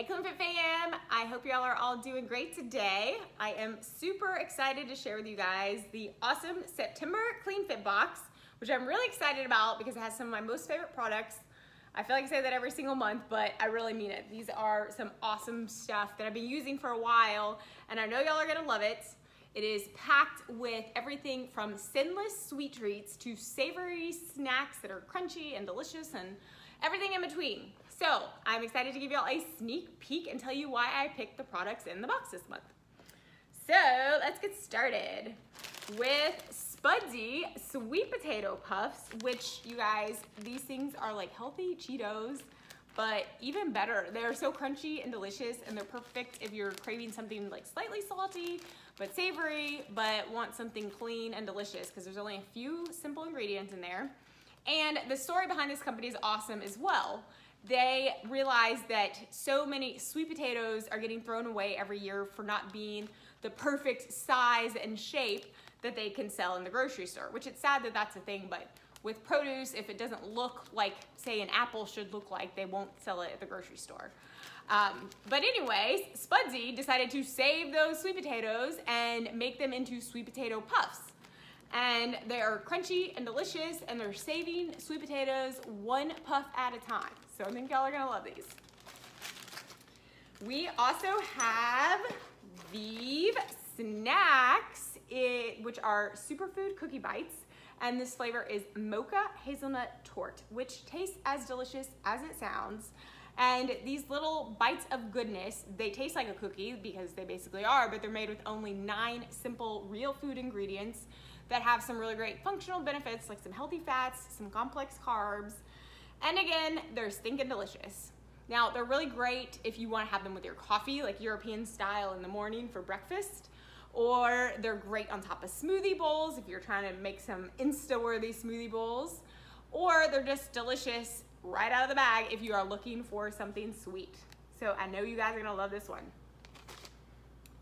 Hey CleanFit fam, I hope y'all are all doing great today. I am super excited to share with you guys the awesome September CleanFit box, which I'm really excited about because it has some of my most favorite products. I feel like I say that every single month, but I really mean it. These are some awesome stuff that I've been using for a while, and I know y'all are gonna love it. It is packed with everything from sinless sweet treats to savory snacks that are crunchy and delicious and everything in between. So I'm excited to give y'all a sneak peek and tell you why I picked the products in the box this month. So let's get started with Spudsy sweet potato puffs, which you guys, these things are like healthy Cheetos, but even better, they're so crunchy and delicious and they're perfect if you're craving something like slightly salty, but savory, but want something clean and delicious because there's only a few simple ingredients in there. And the story behind this company is awesome as well. They realized that so many sweet potatoes are getting thrown away every year for not being the perfect size and shape that they can sell in the grocery store, which it's sad that that's a thing, but with produce, if it doesn't look like, say, an apple should look like, they won't sell it at the grocery store. Um, but anyways, Spudsy decided to save those sweet potatoes and make them into sweet potato puffs. And they are crunchy and delicious, and they're saving sweet potatoes one puff at a time. So I think y'all are gonna love these. We also have Vive snacks, it, which are superfood cookie bites. And this flavor is mocha hazelnut torte, which tastes as delicious as it sounds. And these little bites of goodness, they taste like a cookie because they basically are, but they're made with only nine simple real food ingredients that have some really great functional benefits like some healthy fats, some complex carbs, and again, they're stinking delicious. Now, they're really great if you wanna have them with your coffee, like European style in the morning for breakfast, or they're great on top of smoothie bowls if you're trying to make some Insta-worthy smoothie bowls, or they're just delicious right out of the bag if you are looking for something sweet. So I know you guys are gonna love this one.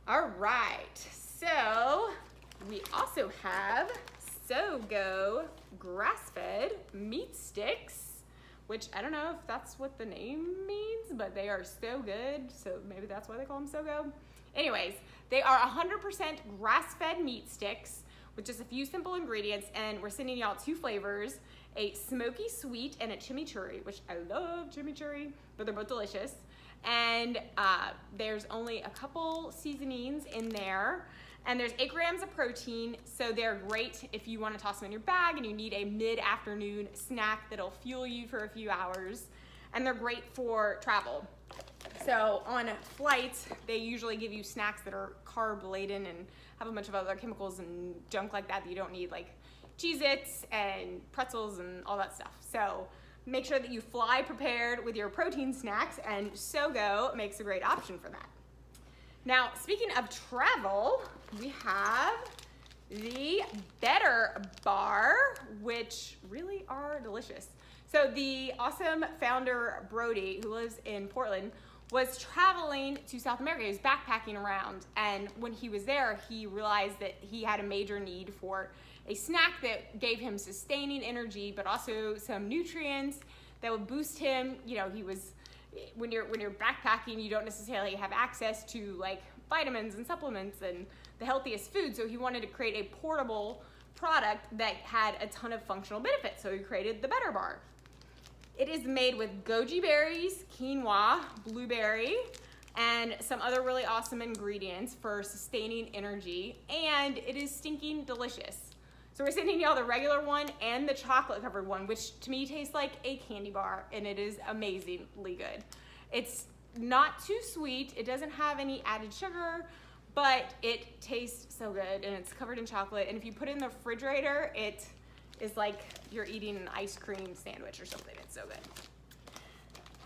All right, so we also have SoGo grass-fed meat sticks which I don't know if that's what the name means, but they are so good. So maybe that's why they call them SoGo. Anyways, they are 100% grass-fed meat sticks with just a few simple ingredients, and we're sending y'all two flavors, a smoky sweet and a chimichurri, which I love chimichurri, but they're both delicious. And uh, there's only a couple seasonings in there. And there's eight grams of protein, so they're great if you wanna toss them in your bag and you need a mid-afternoon snack that'll fuel you for a few hours. And they're great for travel. So on flights, they usually give you snacks that are carb laden and have a bunch of other chemicals and junk like that that you don't need, like Cheez-Its and pretzels and all that stuff. So make sure that you fly prepared with your protein snacks and SoGo makes a great option for that. Now, speaking of travel, we have the Better Bar, which really are delicious. So the awesome founder, Brody, who lives in Portland, was traveling to South America. He was backpacking around. And when he was there, he realized that he had a major need for a snack that gave him sustaining energy, but also some nutrients that would boost him. You know, he was when you're when you're backpacking, you don't necessarily have access to like vitamins and supplements and the healthiest food. So he wanted to create a portable product that had a ton of functional benefits. So he created the Better Bar. It is made with goji berries, quinoa, blueberry, and some other really awesome ingredients for sustaining energy. And it is stinking delicious. So we're sending y'all the regular one and the chocolate covered one, which to me tastes like a candy bar and it is amazingly good. It's not too sweet. It doesn't have any added sugar, but it tastes so good and it's covered in chocolate. And if you put it in the refrigerator, it is like you're eating an ice cream sandwich or something. It's so good.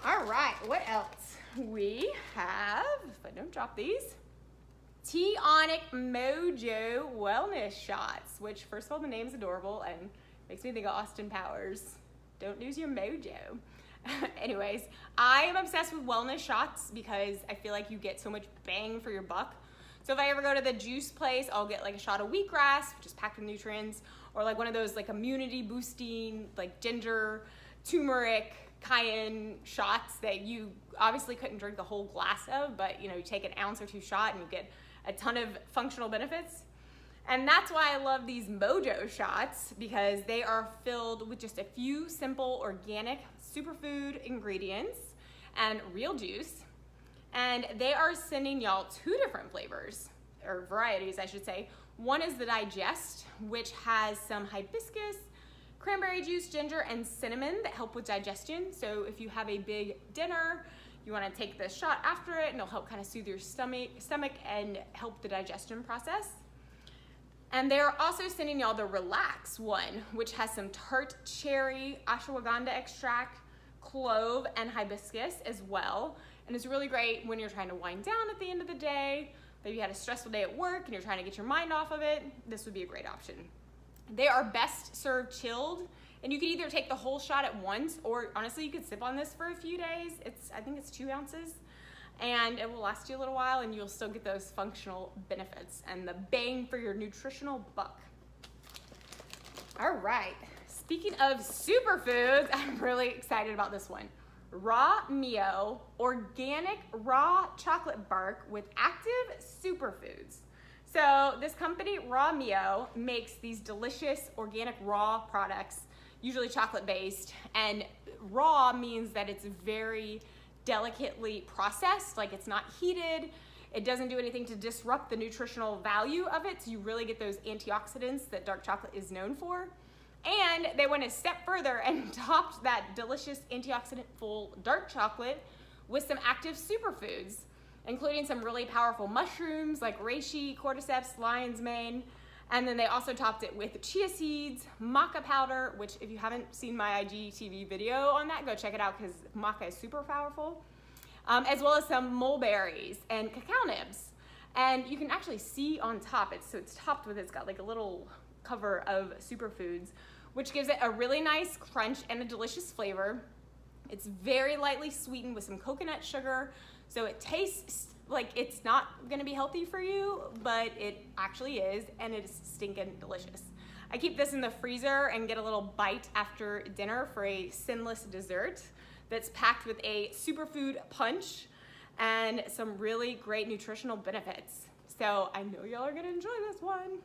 All right, what else? We have, if I don't drop these, Teaonic Mojo Wellness Shots, which first of all, the name's adorable and makes me think of Austin Powers. Don't lose your mojo. Anyways, I am obsessed with wellness shots because I feel like you get so much bang for your buck. So if I ever go to the juice place, I'll get like a shot of wheatgrass, which is packed with nutrients, or like one of those like immunity boosting, like ginger, turmeric, cayenne shots that you obviously couldn't drink the whole glass of, but you know, you take an ounce or two shot and you get a ton of functional benefits. And that's why I love these Mojo shots because they are filled with just a few simple organic superfood ingredients and real juice. And they are sending y'all two different flavors, or varieties, I should say. One is the Digest, which has some hibiscus, cranberry juice, ginger, and cinnamon that help with digestion. So if you have a big dinner, you want to take this shot after it, and it'll help kind of soothe your stomach, stomach and help the digestion process. And they're also sending y'all the Relax one, which has some tart cherry, ashwagandha extract, clove, and hibiscus as well. And it's really great when you're trying to wind down at the end of the day. Maybe you had a stressful day at work and you're trying to get your mind off of it. This would be a great option. They are best served chilled, and you can either take the whole shot at once, or honestly, you could sip on this for a few days. It's I think it's two ounces, and it will last you a little while, and you'll still get those functional benefits and the bang for your nutritional buck. All right. Speaking of superfoods, I'm really excited about this one. RawMio organic raw chocolate bark with active superfoods. So this company, RawMio, makes these delicious organic raw products, usually chocolate based. And raw means that it's very delicately processed, like it's not heated. It doesn't do anything to disrupt the nutritional value of it, so you really get those antioxidants that dark chocolate is known for. And they went a step further and topped that delicious antioxidant full dark chocolate with some active superfoods including some really powerful mushrooms like reishi, cordyceps, lion's mane. And then they also topped it with chia seeds, maca powder, which if you haven't seen my IGTV video on that, go check it out because maca is super powerful. Um, as well as some mulberries and cacao nibs. And you can actually see on top, it's, so it's topped with, it's got like a little cover of superfoods, which gives it a really nice crunch and a delicious flavor. It's very lightly sweetened with some coconut sugar, so it tastes like it's not gonna be healthy for you, but it actually is, and it is stinking delicious. I keep this in the freezer and get a little bite after dinner for a sinless dessert that's packed with a superfood punch and some really great nutritional benefits. So I know y'all are gonna enjoy this one.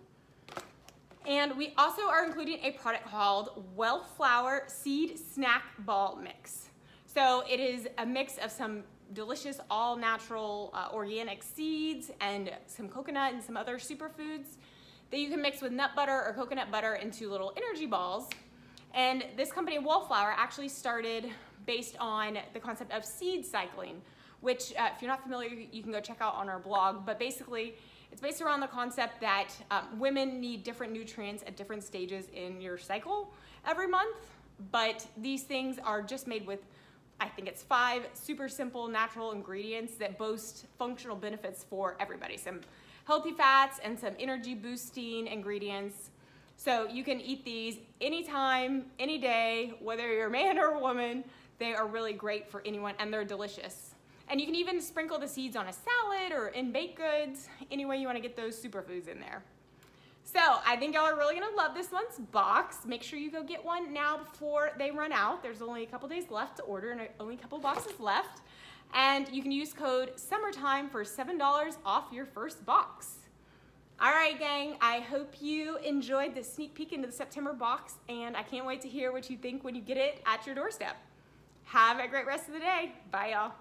And we also are including a product called Wellflower Seed Snack Ball Mix. So it is a mix of some delicious all natural uh, organic seeds and some coconut and some other superfoods that you can mix with nut butter or coconut butter into little energy balls. And this company, Wellflower, actually started based on the concept of seed cycling, which, uh, if you're not familiar, you can go check out on our blog. But basically, it's based around the concept that um, women need different nutrients at different stages in your cycle every month, but these things are just made with I think it's five super simple natural ingredients that boast functional benefits for everybody. Some healthy fats and some energy boosting ingredients. So you can eat these anytime, any day, whether you're a man or a woman. They are really great for anyone and they're delicious. And you can even sprinkle the seeds on a salad or in baked goods, any way you want to get those superfoods in there. So I think y'all are really gonna love this month's box. Make sure you go get one now before they run out. There's only a couple days left to order and only a couple boxes left. And you can use code SUMMERTIME for $7 off your first box. All right, gang, I hope you enjoyed the sneak peek into the September box, and I can't wait to hear what you think when you get it at your doorstep. Have a great rest of the day. Bye, y'all.